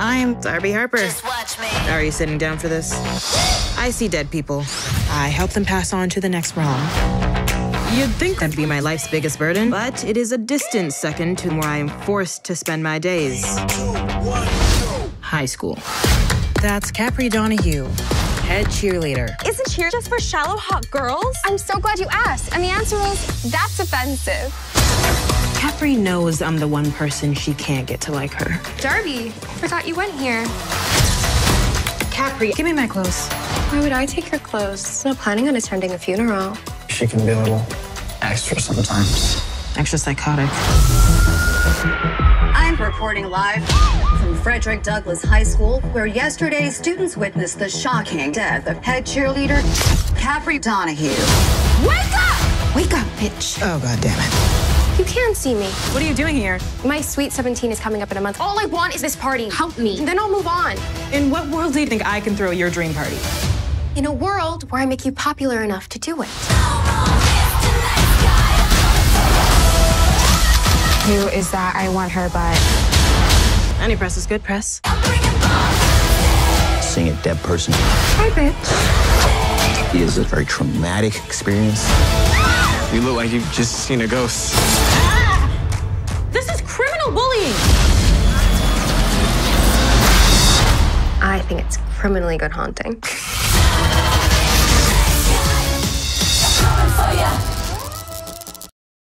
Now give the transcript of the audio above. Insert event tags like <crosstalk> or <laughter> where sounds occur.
I'm Darby Harper. Just watch me. Are you sitting down for this? I see dead people. I help them pass on to the next realm. You'd think that'd be my life's biggest burden, but it is a distant second to where I am forced to spend my days. High school. That's Capri Donahue, head cheerleader. Isn't cheer just for shallow, hot girls? I'm so glad you asked. And the answer is that's offensive. Capri knows I'm the one person she can't get to like her. Darby, I forgot you went here. Capri, give me my clothes. Why would I take your clothes? I'm not planning on attending a funeral. She can be a little extra sometimes. Extra psychotic. I'm reporting live from Frederick Douglass High School, where yesterday students witnessed the shocking death of head cheerleader Capri Donahue. Wake up! Wake up, bitch. Oh, god damn it. You can see me. What are you doing here? My sweet 17 is coming up in a month. All I want is this party. Help me. Then I'll move on. In what world do you think I can throw your dream party? In a world where I make you popular enough to do it. Who is that? I want her, but Any press is good press. Seeing a dead person Hi, bitch. is a very traumatic experience. You look like you've just seen a ghost. Think it's criminally good haunting. <laughs>